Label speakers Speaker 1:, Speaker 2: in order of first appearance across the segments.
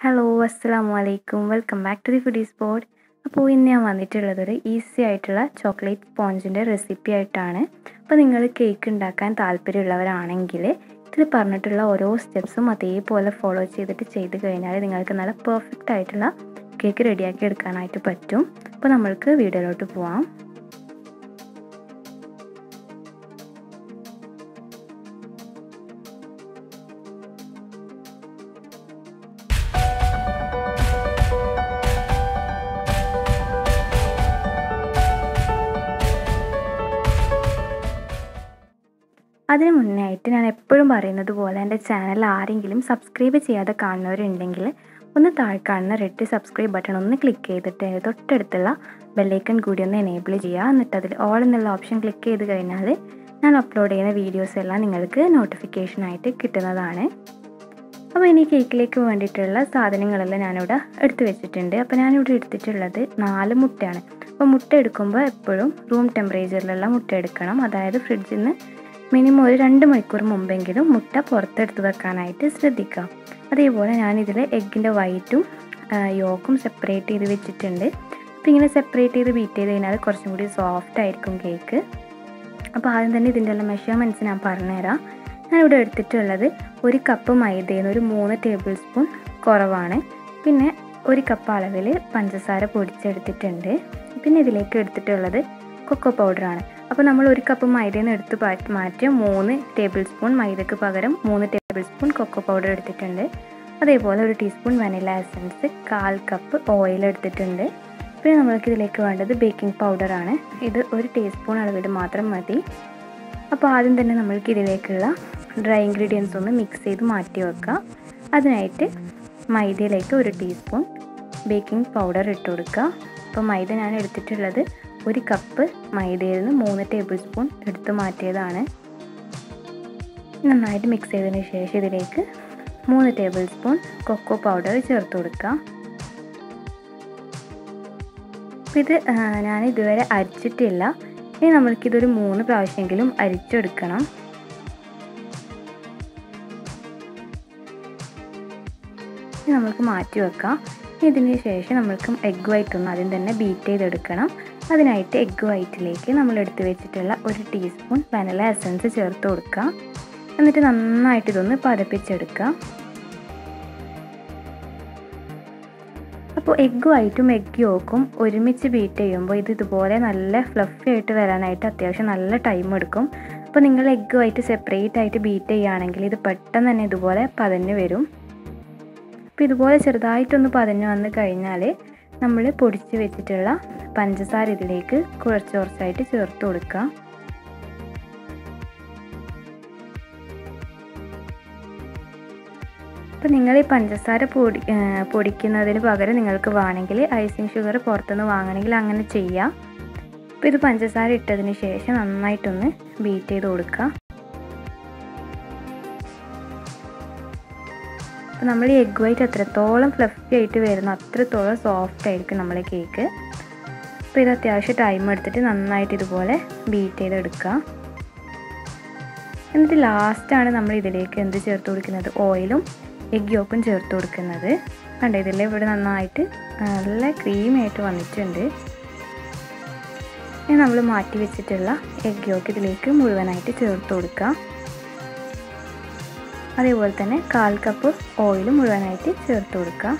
Speaker 1: Hello അസ്സാം വലൈക്കും welcome back to the foodie spot അപ്പോൾ ഇന്ന് ഞാൻ വന്നിട്ടുള്ളത് ഒരു ഈസി ആയിട്ടുള്ള ചോക്ലേറ്റ് സ്പോഞ്ചിന്റെ റെസിപ്പി ആയിട്ടാണ്. അപ്പോൾ നിങ്ങൾ കേക്ക് ഉണ്ടാക്കാൻ താല്പര്യമുള്ളവരാണെങ്കിൽ ഇതിൽ പറഞ്ഞിട്ടുള്ള ഓരോ സ്റ്റെപ്സും അതേപോലെ ഫോളോ ചെയ്തിട്ട് ചെയ്ത് കഴിഞ്ഞാൽ നിങ്ങൾക്ക് നല്ല പെർഫെക്റ്റ് ആയിട്ടുള്ള കേക്ക് റെഡിയാക്കി എടുക്കാനായിട്ട് പറ്റും. അപ്പോൾ നമ്മൾക്ക് വീഡിയോയിലോട്ട് പോവാം. അതിന് മുന്നേ ആയിട്ട് ഞാൻ എപ്പോഴും പറയുന്നത് പോലെ എന്റെ ചാനൽ ആരെങ്കിലും സബ്സ്ക്രൈബ് ചെയ്യാതെ കാണുന്നവരുണ്ടെങ്കിൽ ഒന്ന് താഴെ കാണുന്ന റെഡ് സബ്സ്ക്രൈബ് ബട്ടൺ ഒന്ന് ക്ലിക്ക് ചെയ്തിട്ട് തൊട്ടടുത്തുള്ള ബെല്ലൈക്കൺ കൂടി ഒന്ന് എനേബിൾ ചെയ്യുക. എന്നിട്ട് അതിൽ ഓൾ എന്നുള്ള ഓപ്ഷൻ ക്ലിക്ക് ചെയ്ത് കഴിഞ്ഞാൽ ഞാൻ അപ്ലോഡ് ചെയ്യുന്ന വീഡിയോസ് എല്ലാം നിങ്ങൾക്ക് നോട്ടിഫിക്കേഷനായിട്ട് കിട്ടുന്നതാണ്. അപ്പോൾ ഇനി കേക്കിലേക്ക് വേണ്ടിയിട്ടുള്ള സാധനങ്ങളെല്ലാം ഞാനിവിടെ എടുത്തു വെച്ചിട്ടുണ്ട്. അപ്പോൾ ഞാനിവിടെ എടുത്തിട്ടുള്ളത് നാല് മുട്ടയാണ്. അപ്പോൾ മുട്ട എടുക്കുമ്പോൾ എപ്പോഴും റൂം ടെമ്പറേച്ചറിലുള്ള മുട്ട എടുക്കണം. അതായത് ഫ്രിഡ്ജിൽ നിന്ന് മിനിമം ഒരു രണ്ട് മണിക്കൂർ മുമ്പെങ്കിലും മുട്ട പുറത്തെടുത്ത് വെക്കാനായിട്ട് ശ്രദ്ധിക്കുക. അതേപോലെ ഞാനിതിൽ എഗ്ഗിന്റെ വൈറ്റും യോക്കും സെപ്പറേറ്റ് ചെയ്ത് വെച്ചിട്ടുണ്ട്. അപ്പോൾ ഇങ്ങനെ സെപ്പറേറ്റ് ചെയ്ത് ബീറ്റ് ചെയ്ത് കഴിഞ്ഞാൽ കുറച്ചും കൂടി സോഫ്റ്റ് ആയിരിക്കും കേക്ക് അപ്പോൾ ആദ്യം തന്നെ ഇതിന്റെ എല്ലാം മെഷർമെന്റ്സ് ഞാൻ പറഞ്ഞുതരാം. ഞാനിവിടെ എടുത്തിട്ടുള്ളത് ഒരു കപ്പ് മൈദയിൽ ഒരു മൂന്ന് ടേബിൾ സ്പൂൺ കുറവാണ്. പിന്നെ ഒരു കപ്പ് അളവിൽ പഞ്ചസാര പൊടിച്ചെടുത്തിട്ടുണ്ട്. പിന്നെ ഇതിലേക്ക് എടുത്തിട്ടുള്ളത് കൊക്കോ പൗഡറാണ് അപ്പോൾ നമ്മൾ ഒരു കപ്പ് മൈദയിൽ എടുത്ത് മാറ്റി മൂന്ന് ടേബിൾ സ്പൂൺ മൈദക്ക് പകരം മൂന്ന് ടേബിൾ സ്പൂൺ കൊക്കോ പൗഡർ എടുത്തിട്ടുണ്ട്. അതേപോലെ ഒരു ടീസ്പൂൺ വനില എസൻസ് കാൽ കപ്പ് ഓയിൽ എടുത്തിട്ടുണ്ട്. പിന്നെ നമ്മൾക്ക് ഇതിലേക്ക് വേണ്ടത് ബേക്കിംഗ് പൗഡറാണ് ഇത് ഒരു ടീസ്പൂൺ അളവിൽ മാത്രം മതി. അപ്പോൾ ആദ്യം തന്നെ നമ്മൾക്ക് ഇതിലേക്കുള്ള ഡ്രൈ ഇൻഗ്രീഡിയൻസ് ഒന്ന് മിക്സ് ചെയ്ത് മാറ്റി വെക്കുക അതിനായിട്ട് മൈദയിലേക്ക് ഒരു ടീസ്പൂൺ ബേക്കിംഗ് പൗഡർ ഇട്ട് കൊടുക്കുക അപ്പോൾ മൈദ ഞാൻ എടുത്തിട്ടുള്ളത് ഒരു കപ്പ് മൈദയിൽ നിന്ന് മൂന്ന് ടേബിൾ സ്പൂൺ എടുത്തു മാറ്റിയതാണ്. നന്നായിട്ട് മിക്സ് ചെയ്തതിന് ശേഷം ഇതിലേക്ക് മൂന്ന് ടേബിൾ സ്പൂൺ കൊക്കോ പൗഡർ ചേർത്ത് കൊടുക്കാം. ഇത് ഞാൻ ഇതുവരെ അരിച്ചിട്ടില്ല. ഇനി നമ്മൾക്കിതൊരു മൂന്ന് പ്രാവശ്യമെങ്കിലും അരിച്ചെടുക്കണം. നമുക്ക് മാറ്റി വെക്കാം. ഇതിന് ശേഷം നമ്മൾക്ക് എഗ് വൈറ്റ് ഒന്ന് ആദ്യം തന്നെ ബീറ്റ് ചെയ്തെടുക്കണം. അതിനായിട്ട് എഗ്ഗ് വൈറ്റിലേക്ക് നമ്മൾ എടുത്തു വെച്ചിട്ടുള്ള ഒരു ടീസ്പൂൺ വനില എസൻസ് ചേർത്ത് കൊടുക്കുക. എന്നിട്ട് നന്നായിട്ട് ഇതൊന്ന് പതപ്പിച്ചെടുക്കുക. അപ്പോൾ എഗ്ഗ് വൈറ്റും എഗ്ഗ് യോക്കും ഒരുമിച്ച് ബീറ്റ് ചെയ്യുമ്പോൾ ഇത് ഇതുപോലെ നല്ല ഫ്ലഫി ആയിട്ട് വരാനായിട്ട് അത്യാവശ്യം നല്ല ടൈം എടുക്കും. അപ്പോൾ നിങ്ങൾ എഗ്ഗ് വൈറ്റ് സെപ്പറേറ്റ് ആയിട്ട് ബീറ്റ് ചെയ്യുകയാണെങ്കിൽ ഇത് പെട്ടെന്ന് തന്നെ ഇതുപോലെ പതഞ്ഞ് വരും. അപ്പോൾ ഇതുപോലെ ചെറുതായിട്ടൊന്ന് പതഞ്ഞ് വന്ന് കഴിഞ്ഞാൽ നമ്മൾ പൊടിച്ച് വെച്ചിട്ടുള്ള പഞ്ചസാര ഇതിലേക്ക് കുറച്ച് കുറച്ചായിട്ട് ചേർത്ത് കൊടുക്കുക. അപ്പോൾ നിങ്ങൾ ഈ പഞ്ചസാര പൊടി പൊടിക്കുന്നതിന് പകരം നിങ്ങൾക്ക് വേണമെങ്കിൽ ഐസിങ് ഷുഗർ പുറത്തുനിന്ന് വാങ്ങണമെങ്കിൽ അങ്ങനെ ചെയ്യാം. അപ്പോൾ ഇത് പഞ്ചസാര ഇട്ടതിന് ശേഷം നന്നായിട്ടൊന്ന് ബീറ്റ് ചെയ്ത് കൊടുക്കുക. അപ്പോൾ നമ്മൾ ഈ എഗ് വൈറ്റ് അത്രത്തോളം ഫ്ലഫി ആയിട്ട് വരുന്ന അത്രത്തോളം സോഫ്റ്റ് ആയിരിക്കും നമ്മളെ കേക്ക് അപ്പോൾ ഇത് അത്യാവശ്യം ടൈം എടുത്തിട്ട് നന്നായിട്ട് ഇതുപോലെ ബീറ്റ് ചെയ്തെടുക്കുക. എന്നിട്ട് ലാസ്റ്റാണ് നമ്മൾ ഇതിലേക്ക് എന്ത് ചേർത്ത് കൊടുക്കുന്നത്? ഓയിലും എഗ് യോക്കും ചേർത്ത് കൊടുക്കുന്നത്. കണ്ടോ ഇതിൽ ഇവിടെ നന്നായിട്ട് നല്ല ക്രീമായിട്ട് വന്നിട്ടുണ്ട്. ഇനി നമ്മൾ മാറ്റി വെച്ചിട്ടുള്ള എഗ് യോക്ക് ഇതിലേക്ക് മുഴുവനായിട്ട് ചേർത്ത് കൊടുക്കുക. അതേപോലെ തന്നെ കാൽ കപ്പ് ഓയിൽ മുഴുവനായിട്ട് ചേർത്ത് കൊടുക്കുക.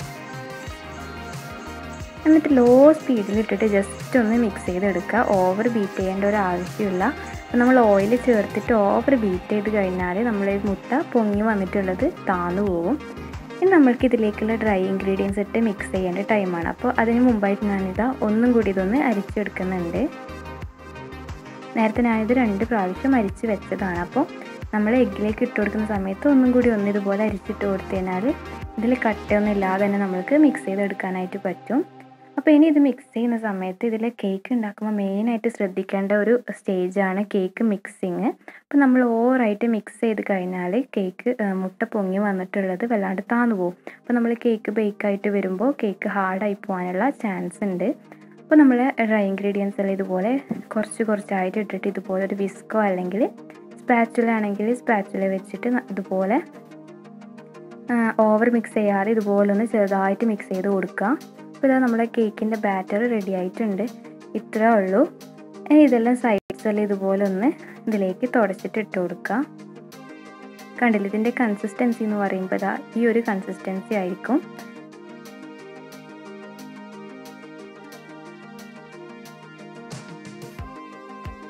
Speaker 1: എന്നിട്ട് ലോ സ്പീഡിൽ ഇട്ടിട്ട് ജസ്റ്റ് ഒന്ന് മിക്സ് ചെയ്തെടുക്കുക. ഓവർ ബീറ്റ് ചെയ്യേണ്ട ഒരു ആവശ്യമില്ല. അപ്പോൾ നമ്മൾ ഓയിൽ ചേർത്തിട്ട് ഓവർ ബീറ്റ് ചെയ്ത് കഴിഞ്ഞാൽ നമ്മൾ മുട്ട പൊങ്ങി വന്നിട്ടുള്ളത് താന്നു പോകും ഇനി നമ്മൾക്ക് ഇതിലേക്കുള്ള ഡ്രൈ ഇൻഗ്രീഡിയൻസ് ഇട്ട് മിക്സ് ചെയ്യേണ്ട ടൈമാണ് അപ്പോൾ അതിന് മുമ്പായിട്ട് ഞാനിതാ ഒന്നും കൂടി ഇതൊന്ന് അരിച്ചെടുക്കുന്നുണ്ട്. നേരത്തെ ഞാനിത് രണ്ട് പ്രാവശ്യം അരിച്ച് വെച്ചതാണ്. അപ്പോൾ നമ്മൾ എഗ്ഗിലേക്ക് ഇട്ട് കൊടുക്കുന്ന സമയത്ത് ഒന്നും കൂടി ഒന്ന് ഇതുപോലെ അരിച്ചിട്ട് കൊടുത്തു കഴിഞ്ഞാൽ ഇതിൽ കട്ടയൊന്നും ഇല്ലാതെ തന്നെ നമുക്ക് മിക്സ് ചെയ്തെടുക്കാനായിട്ട് പറ്റും. അപ്പോൾ ഇനി ഇത് മിക്സ് ചെയ്യുന്ന സമയത്ത് ഇതിൽ കേക്ക് ഉണ്ടാക്കുമ്പോൾ മെയിനായിട്ട് ശ്രദ്ധിക്കേണ്ട ഒരു സ്റ്റേജാണ് കേക്ക് മിക്സിങ് അപ്പോൾ നമ്മൾ ഓവറായിട്ട് മിക്സ് ചെയ്ത് കഴിഞ്ഞാൽ കേക്ക് മുട്ട പൊങ്ങി വന്നിട്ടുള്ളത് വല്ലാണ്ട് താന്നു പോകും. അപ്പോൾ നമ്മൾ കേക്ക് ബേക്കായിട്ട് വരുമ്പോൾ കേക്ക് ഹാർഡായി പോകാനുള്ള ചാൻസ് ഉണ്ട്. അപ്പോൾ നമ്മൾ ഡ്രൈ ഇൻഗ്രീഡിയൻസ് എല്ലാം ഇതുപോലെ കുറച്ച് കുറച്ചായിട്ട് ഇട്ടിട്ട് ഇതുപോലെ ഒരു വിസ്കോ അല്ലെങ്കിൽ സ്പാച്ചുല ആണെങ്കിൽ സ്പാച്ചുല വെച്ചിട്ട് ഇതുപോലെ ഓവർ മിക്സ് ചെയ്യാതെ ഇതുപോലെ ഒന്ന് ചെറുതായിട്ട് മിക്സ് ചെയ്ത് കൊടുക്കുക. അപ്പോൾ ഇതാ നമ്മുടെ കേക്കിന്റെ ബാറ്റർ റെഡി ആയിട്ടുണ്ട്. ഇത്രേ ഉള്ളൂ. ഇതെല്ലാം സൈഡ്സെല്ലാം ഇതുപോലെ ഒന്ന് ഇതിലേക്ക് തുടച്ചിട്ട് ഇട്ട് കൊടുക്കുക. കണ്ടില്ല? ഇതിന്റെ കൺസിസ്റ്റൻസി എന്ന് പറയുമ്പോൾ ഇതാ ഈ ഒരു കൺസിസ്റ്റൻസി ആയിരിക്കും.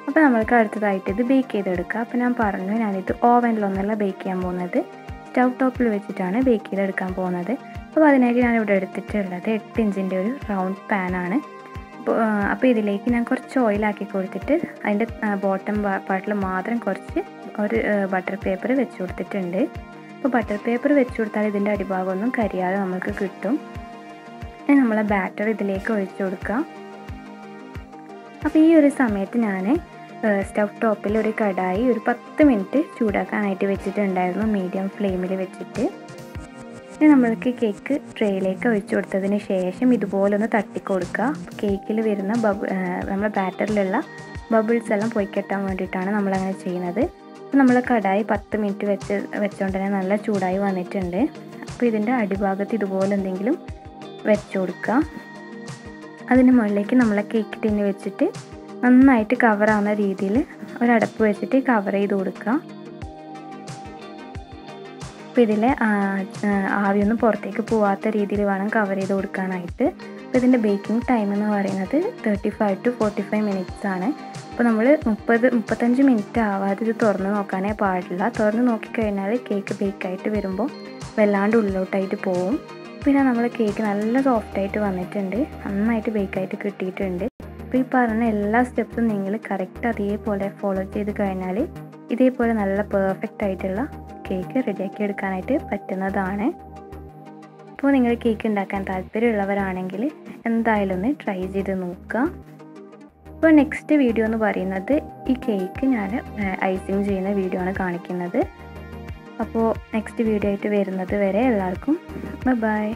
Speaker 1: അപ്പോൾ നമ്മൾക്ക് അടുത്തതായിട്ട് ഇത് ബേക്ക് ചെയ്തെടുക്കുക അപ്പോൾ ഞാൻ പറഞ്ഞു ഞാനിത് ഓവനിലൊന്നല്ല ബേക്ക് ചെയ്യാൻ പോകുന്നത്. സ്റ്റൗ ടോപ്പിൽ വെച്ചിട്ടാണ് ബേക്ക് ചെയ്തെടുക്കാൻ പോകുന്നത്. അപ്പോൾ അതിനായിട്ട് ഞാൻ ഇവിടെ എടുത്തിട്ടുള്ളത് എട്ട് ഇഞ്ചിന്റെ ഒരു റൗണ്ട് പാനാണ് അപ്പോൾ ഇതിലേക്ക് ഞാൻ കുറച്ച് ഓയിലാക്കി കൊടുത്തിട്ട് അതിന്റെ ബോട്ടം പാർട്ടിൽ മാത്രം കുറച്ച് ഒരു ബട്ടർ പേപ്പർ വെച്ച് കൊടുത്തിട്ടുണ്ട്. അപ്പോൾ ബട്ടർ പേപ്പർ വെച്ച് കൊടുത്താൽ ഇതിന്റെ അടിഭാഗമൊന്നും കരിയാതെ നമുക്ക് കിട്ടും. ഇനി നമ്മളെ ബാറ്റർ ഇതിലേക്ക് ഒഴിച്ചു കൊടുക്കുക അപ്പോൾ ഈ ഒരു സമയത്ത് ഞാൻ സ്റ്റവ് ടോപ്പിൽ ഒരു കടായി ഒരു പത്ത് മിനിറ്റ് ചൂടാക്കാനായിട്ട് വെച്ചിട്ടുണ്ടായിരുന്നു മീഡിയം ഫ്ലെയിമിൽ വെച്ചിട്ട്. ഇനി നമ്മൾക്ക് കേക്ക് ട്രേയിലേക്ക് ഒഴിച്ചു കൊടുത്തതിന് ശേഷം ഇതുപോലെ ഒന്ന് തട്ടിക്കൊടുക്കുക. കേക്കിൽ വരുന്ന ബബ് നമ്മുടെ ബാറ്ററിലുള്ള ബബിൾസ് എല്ലാം പോയി കെട്ടാൻ വേണ്ടിയിട്ടാണ് നമ്മളങ്ങനെ ചെയ്യുന്നത്. അപ്പോൾ നമ്മൾ കടായി പത്ത് മിനിറ്റ് വെച്ച് വെച്ചുകൊണ്ട് തന്നെ നല്ല ചൂടായി വന്നിട്ടുണ്ട്. അപ്പോൾ ഇതിന്റെ അടിഭാഗത്ത് ഇതുപോലെ എന്തെങ്കിലും വെച്ചു കൊടുക്കുക. അതിന് മുകളിലേക്ക് നമ്മളെ കേക്ക് ടിന്ന് വെച്ചിട്ട് നന്നായിട്ട് കവറാവുന്ന രീതിയിൽ ഒരടപ്പ് വെച്ചിട്ട് കവർ ചെയ്ത് കൊടുക്കുക. അപ്പോൾ ഇതിൽ ആവിയൊന്നും പുറത്തേക്ക് പോവാത്ത രീതിയിൽ വേണം കവർ ചെയ്ത് കൊടുക്കാനായിട്ട്. അപ്പോൾ ഇതിന്റെ ബേക്കിംഗ് ടൈം എന്ന് പറയുന്നത് thirty five to forty five minutes ആണ്. അപ്പോൾ നമ്മൾ മുപ്പത് മുപ്പത്തഞ്ച് മിനിറ്റ് ആവാതെ ഇത് തുറന്ന് നോക്കാനേ പാടില്ല. തുറന്ന് നോക്കിക്കഴിഞ്ഞാൽ കേക്ക് ബേക്കായിട്ട് വരുമ്പോൾ വല്ലാണ്ട് ഉള്ളിലോട്ടായിട്ട് പോവും. പിന്നെ നമ്മൾ കേക്ക് നല്ല സോഫ്റ്റായിട്ട് വന്നിട്ടുണ്ട്. നന്നായിട്ട് ബേക്കായിട്ട് കിട്ടിയിട്ടുണ്ട്. അപ്പോൾ ഈ പറഞ്ഞ എല്ലാ സ്റ്റെപ്പും നിങ്ങൾ കറക്റ്റ് അതേപോലെ ഫോളോ ചെയ്ത് കഴിഞ്ഞാൽ ഇതേപോലെ നല്ല പെർഫെക്റ്റ് ആയിട്ടുള്ള കേക്ക് റെഡിയാക്കി എടുക്കാനായിട്ട് പറ്റുന്നതാണ്. അപ്പോൾ നിങ്ങൾ കേക്ക് ഉണ്ടാക്കാൻ താല്പര്യമുള്ളവരാണെങ്കിൽ എന്തായാലും ഒന്ന് ട്രൈ ചെയ്ത് നോക്കുക. അപ്പോൾ നെക്സ്റ്റ് വീഡിയോ എന്ന് പറയുന്നത് ഈ കേക്ക് ഞാൻ ഐസിങ് ചെയ്യുന്ന വീഡിയോ ആണ് കാണിക്കുന്നത്. അപ്പോൾ നെക്സ്റ്റ് വീഡിയോ ആയിട്ട് വരുന്നത് വരെ എല്ലാവർക്കും ബൈ